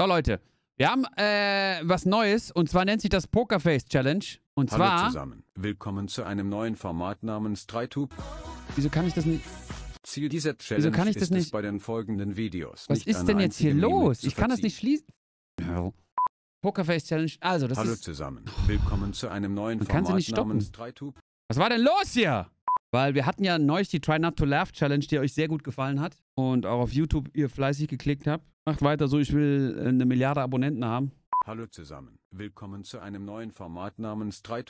So, Leute, wir haben äh, was Neues und zwar nennt sich das Pokerface Challenge. Und Hallo zwar. zusammen. Willkommen zu einem neuen Format namens 3 Wieso kann ich das nicht. Ziel dieser Challenge kann ich das ist nicht- bei den folgenden Videos. Was ist denn jetzt hier los? Ich kann das nicht schließen. Pokerface Challenge. Also, das Hallo ist. zusammen. Willkommen zu einem neuen Man Format nicht stoppen. namens 3 Was war denn los hier? Weil wir hatten ja neulich die Try Not to Laugh Challenge, die euch sehr gut gefallen hat. Und auch auf YouTube ihr fleißig geklickt habt. Macht weiter so, ich will äh, eine Milliarde Abonnenten haben. Hallo zusammen. Willkommen zu einem neuen Format namens 3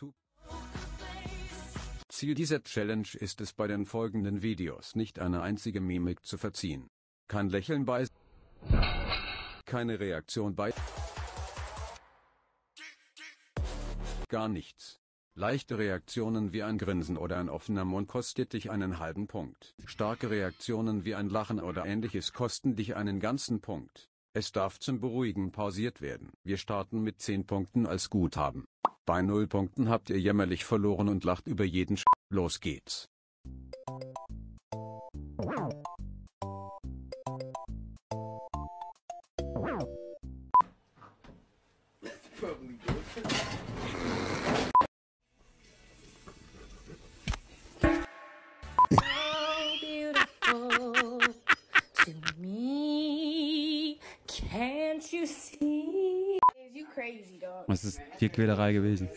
Ziel dieser Challenge ist es bei den folgenden Videos nicht eine einzige Mimik zu verziehen. Kein Lächeln bei keine Reaktion bei gar nichts. Leichte Reaktionen wie ein Grinsen oder ein offener Mund kostet dich einen halben Punkt. Starke Reaktionen wie ein Lachen oder ähnliches kosten dich einen ganzen Punkt. Es darf zum Beruhigen pausiert werden. Wir starten mit 10 Punkten als Guthaben. Bei 0 Punkten habt ihr jämmerlich verloren und lacht über jeden Sch Los geht's. Dog. Das ist Tierquälerei gewesen.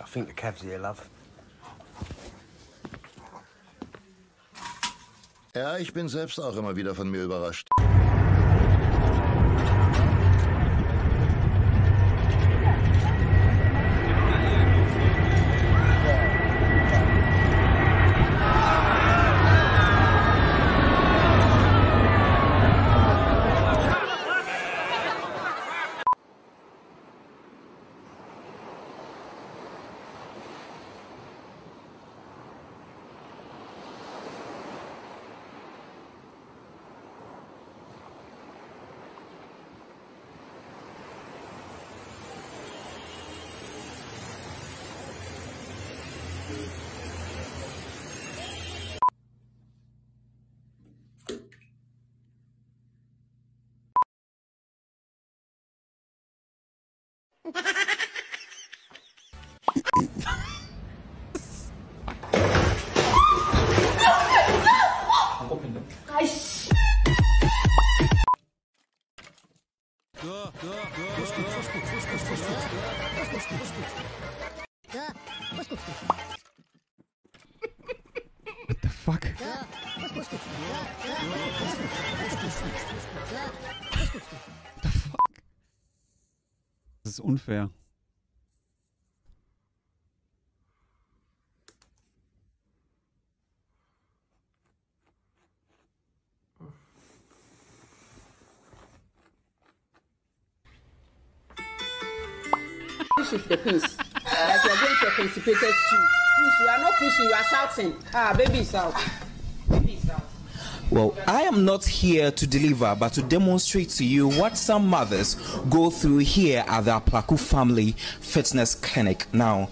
I think the Cavs here, love. Ja, ich bin selbst auch immer wieder von mir überrascht. 안 꼽힌다. 아이씨. Fuck? the fuck? Das ist unfair. push the pins. Constipated stew. Push, you are not pushing, you are shouting. Ah, baby out. Baby is out. Well, I am not here to deliver, but to demonstrate to you what some mothers go through here at the Aplaku Family Fitness Clinic. Now,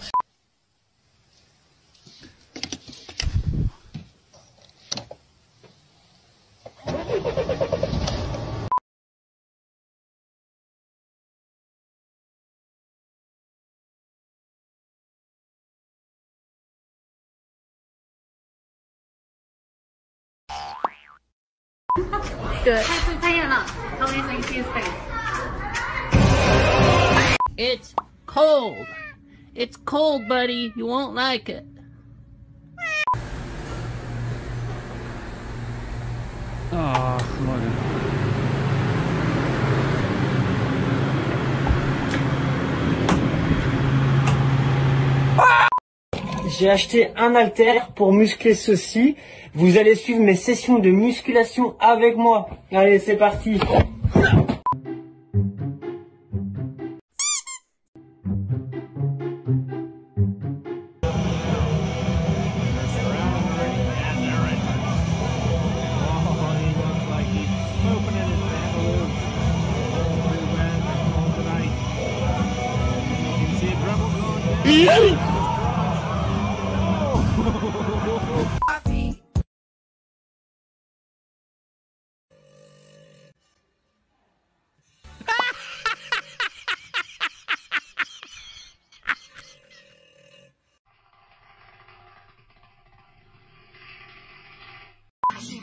good. It's cold. It's cold, buddy. You won't like it. Aww. j'ai acheté un halter pour muscler ceci. Vous allez suivre mes sessions de musculation avec moi. Allez, c'est parti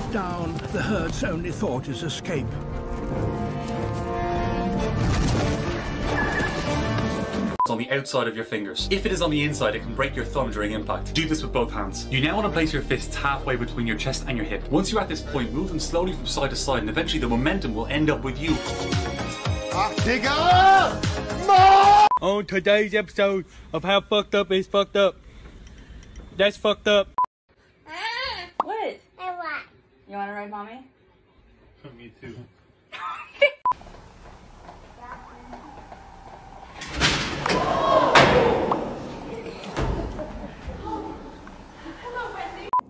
Running head down, the herd's only thought is escape. on the outside of your fingers. If it is on the inside, it can break your thumb during impact. Do this with both hands. You now want to place your fists halfway between your chest and your hip. Once you're at this point, move them slowly from side to side, and eventually the momentum will end up with you. On today's episode of How Fucked Up is Fucked Up. That's fucked up. You want to ride mommy? Me too.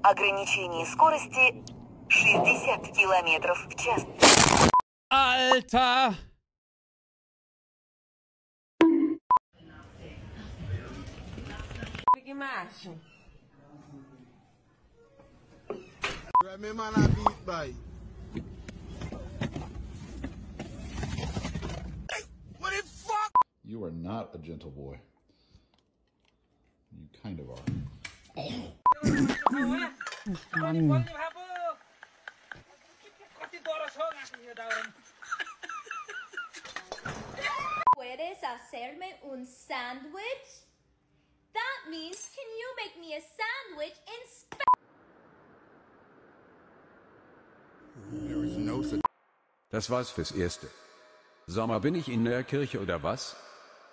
Ограничение скорости 60 километров в час. Alter! Big macho. You are not a gentle boy. You kind of are. Mann. ¿Puedes hacerme un sándwich? That means, can you make me a sandwich in Spanish? Das war's fürs Erste. Sommer bin ich in der Kirche oder was?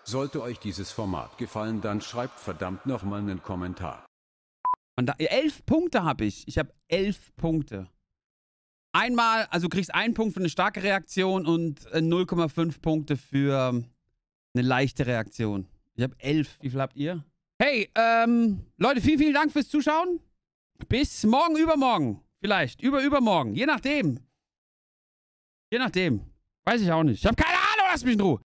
Sollte euch dieses Format gefallen, dann schreibt verdammt nochmal einen Kommentar. Und da, elf Punkte habe ich. Ich habe elf Punkte. Einmal, also du kriegst einen Punkt für eine starke Reaktion und äh, 0,5 Punkte für eine leichte Reaktion. Ich habe elf. Wie viel habt ihr? Hey, ähm, Leute, vielen, vielen Dank fürs Zuschauen. Bis morgen, übermorgen. Vielleicht. Über, übermorgen. Je nachdem. Je nachdem. Weiß ich auch nicht. Ich habe keine Ahnung, lass mich in Ruhe.